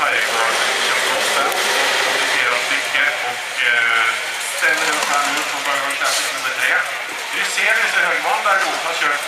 färgglad köttbotten, friterad sticka och ställer upp här nu som Burger nummer 3. Du ser hur Högman där ihop har kört